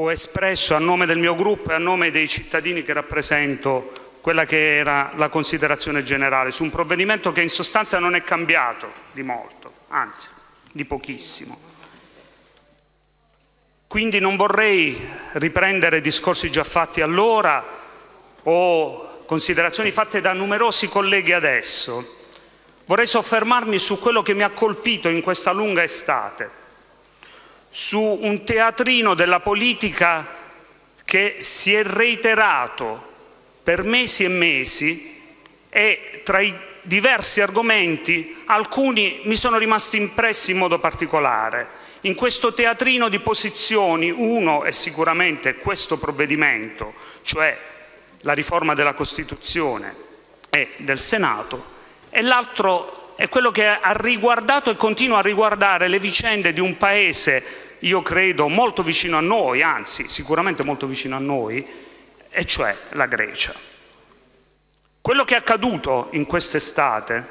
ho espresso a nome del mio Gruppo e a nome dei cittadini che rappresento quella che era la considerazione generale su un provvedimento che in sostanza non è cambiato di molto, anzi di pochissimo. Quindi non vorrei riprendere discorsi già fatti allora o considerazioni fatte da numerosi colleghi adesso. Vorrei soffermarmi su quello che mi ha colpito in questa lunga estate, su un teatrino della politica che si è reiterato per mesi e mesi e tra i diversi argomenti alcuni mi sono rimasti impressi in modo particolare. In questo teatrino di posizioni uno è sicuramente questo provvedimento, cioè la riforma della Costituzione e del Senato, e l'altro è quello che ha riguardato e continua a riguardare le vicende di un Paese, io credo, molto vicino a noi, anzi sicuramente molto vicino a noi, e cioè la Grecia. Quello che è accaduto in quest'estate,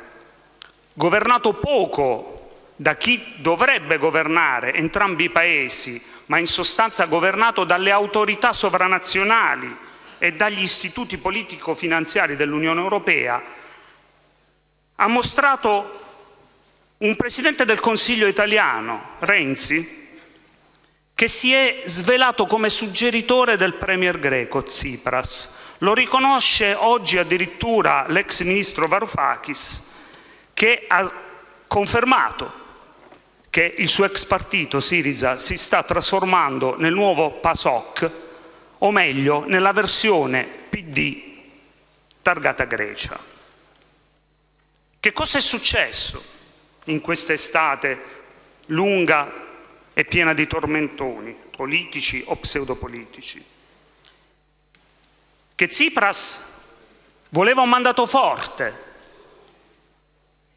governato poco da chi dovrebbe governare entrambi i paesi, ma in sostanza governato dalle autorità sovranazionali e dagli istituti politico-finanziari dell'Unione Europea, ha mostrato un Presidente del Consiglio italiano, Renzi, che si è svelato come suggeritore del premier greco Tsipras. Lo riconosce oggi addirittura l'ex ministro Varoufakis, che ha confermato che il suo ex partito, Siriza, si sta trasformando nel nuovo PASOK, o meglio, nella versione PD targata Grecia. Che cosa è successo in questa estate lunga è piena di tormentoni politici o pseudopolitici. Che Tsipras voleva un mandato forte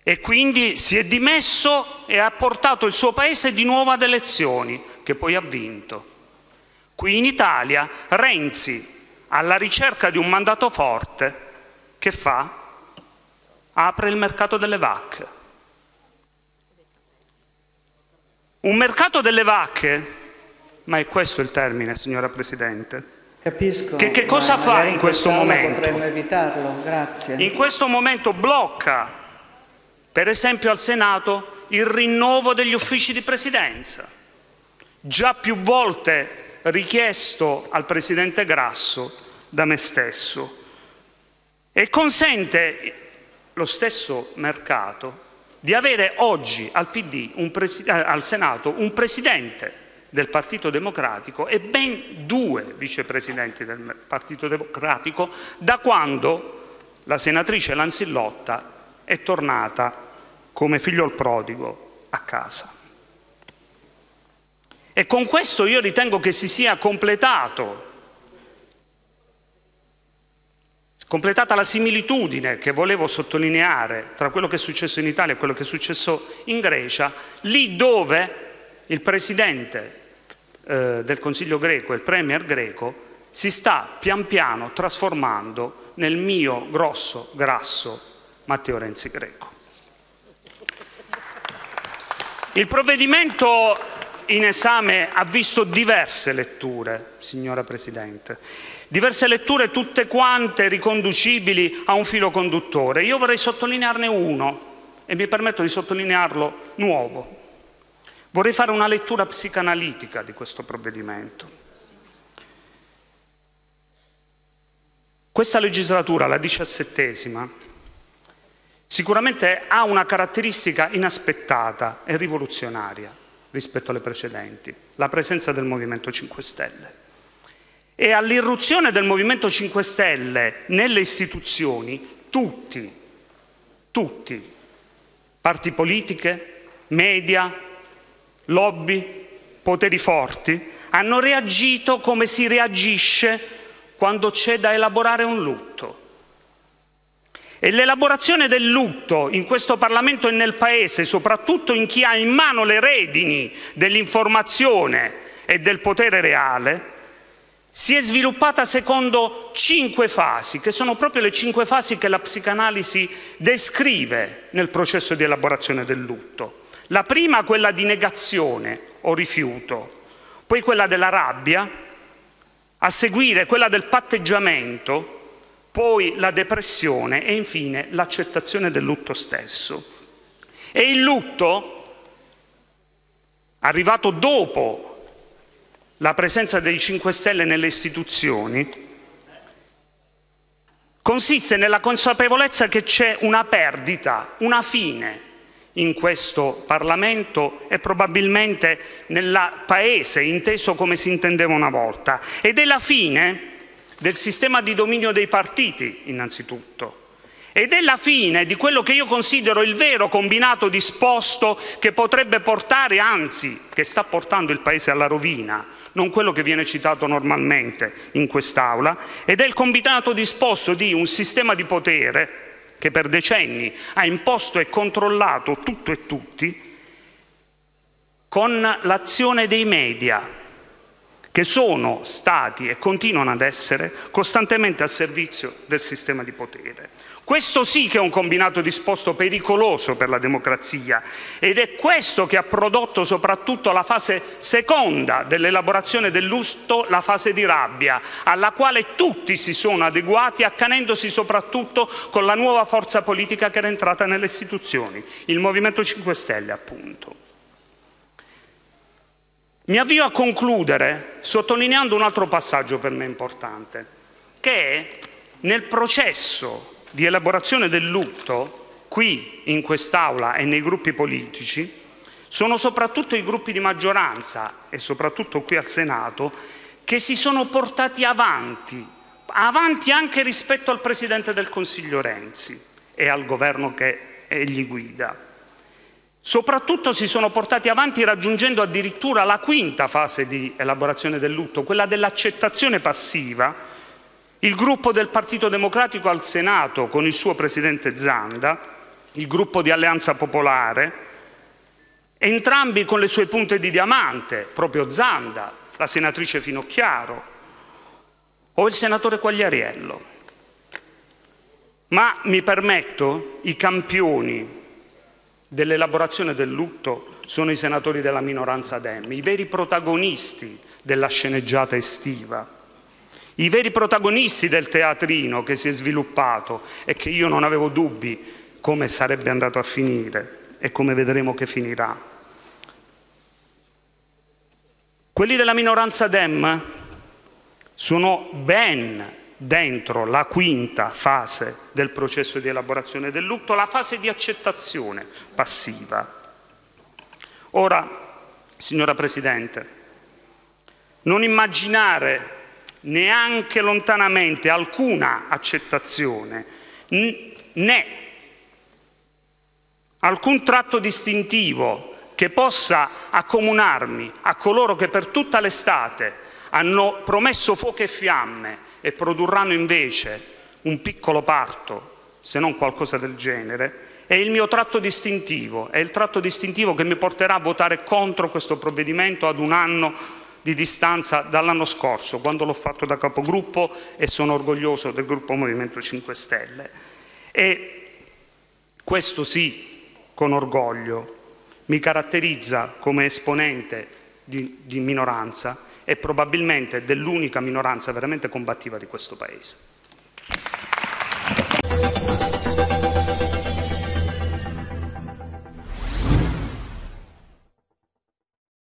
e quindi si è dimesso e ha portato il suo paese di nuovo ad elezioni che poi ha vinto. Qui in Italia Renzi, alla ricerca di un mandato forte, che fa? Apre il mercato delle vacche Un mercato delle vacche, ma è questo il termine, signora Presidente. Capisco. Che, che cosa fa in questo momento? Potremmo evitarlo, grazie. In questo momento blocca, per esempio al Senato, il rinnovo degli uffici di presidenza, già più volte richiesto al Presidente Grasso da me stesso, e consente lo stesso mercato di avere oggi al, PD, eh, al Senato un Presidente del Partito Democratico e ben due vicepresidenti del Partito Democratico da quando la senatrice Lanzillotta è tornata come figlio al prodigo a casa. E con questo io ritengo che si sia completato Completata la similitudine che volevo sottolineare tra quello che è successo in Italia e quello che è successo in Grecia, lì dove il Presidente eh, del Consiglio greco e il Premier greco si sta pian piano trasformando nel mio grosso, grasso Matteo Renzi greco. Il provvedimento in esame ha visto diverse letture, signora Presidente diverse letture tutte quante riconducibili a un filo conduttore. Io vorrei sottolinearne uno e mi permetto di sottolinearlo nuovo. Vorrei fare una lettura psicanalitica di questo provvedimento. Questa legislatura, la diciassettesima, sicuramente ha una caratteristica inaspettata e rivoluzionaria rispetto alle precedenti, la presenza del Movimento 5 Stelle e all'irruzione del Movimento 5 Stelle nelle istituzioni tutti, tutti, parti politiche, media, lobby, poteri forti, hanno reagito come si reagisce quando c'è da elaborare un lutto. E l'elaborazione del lutto in questo Parlamento e nel Paese, soprattutto in chi ha in mano le redini dell'informazione e del potere reale, si è sviluppata secondo cinque fasi, che sono proprio le cinque fasi che la psicanalisi descrive nel processo di elaborazione del lutto. La prima quella di negazione o rifiuto, poi quella della rabbia, a seguire quella del patteggiamento, poi la depressione e infine l'accettazione del lutto stesso. E il lutto, arrivato dopo la presenza dei 5 Stelle nelle istituzioni, consiste nella consapevolezza che c'è una perdita, una fine in questo Parlamento e probabilmente nel Paese, inteso come si intendeva una volta, ed è la fine del sistema di dominio dei partiti, innanzitutto, ed è la fine di quello che io considero il vero combinato disposto che potrebbe portare, anzi che sta portando il Paese alla rovina, non quello che viene citato normalmente in quest'Aula, ed è il combinato disposto di un sistema di potere che per decenni ha imposto e controllato tutto e tutti, con l'azione dei media, che sono stati e continuano ad essere costantemente al servizio del sistema di potere. Questo sì che è un combinato disposto pericoloso per la democrazia ed è questo che ha prodotto soprattutto la fase seconda dell'elaborazione del lustro, la fase di rabbia, alla quale tutti si sono adeguati accanendosi soprattutto con la nuova forza politica che era entrata nelle istituzioni, il Movimento 5 Stelle appunto. Mi avvio a concludere sottolineando un altro passaggio per me importante, che è nel processo di elaborazione del lutto, qui in quest'Aula e nei gruppi politici, sono soprattutto i gruppi di maggioranza e soprattutto qui al Senato che si sono portati avanti, avanti anche rispetto al Presidente del Consiglio Renzi e al governo che egli guida. Soprattutto si sono portati avanti raggiungendo addirittura la quinta fase di elaborazione del lutto, quella dell'accettazione passiva, il gruppo del Partito Democratico al Senato con il suo presidente Zanda, il gruppo di Alleanza Popolare, entrambi con le sue punte di diamante, proprio Zanda, la senatrice Finocchiaro o il senatore Quagliariello. Ma mi permetto, i campioni dell'elaborazione del lutto sono i senatori della minoranza Dem, i veri protagonisti della sceneggiata estiva i veri protagonisti del teatrino che si è sviluppato e che io non avevo dubbi come sarebbe andato a finire e come vedremo che finirà. Quelli della minoranza Dem sono ben dentro la quinta fase del processo di elaborazione del lutto, la fase di accettazione passiva. Ora, signora Presidente, non immaginare neanche lontanamente alcuna accettazione, né alcun tratto distintivo che possa accomunarmi a coloro che per tutta l'estate hanno promesso fuoco e fiamme e produrranno invece un piccolo parto, se non qualcosa del genere, è il mio tratto distintivo, è il tratto distintivo che mi porterà a votare contro questo provvedimento ad un anno di distanza dall'anno scorso, quando l'ho fatto da capogruppo e sono orgoglioso del gruppo Movimento 5 Stelle. E questo sì, con orgoglio, mi caratterizza come esponente di, di minoranza e probabilmente dell'unica minoranza veramente combattiva di questo Paese.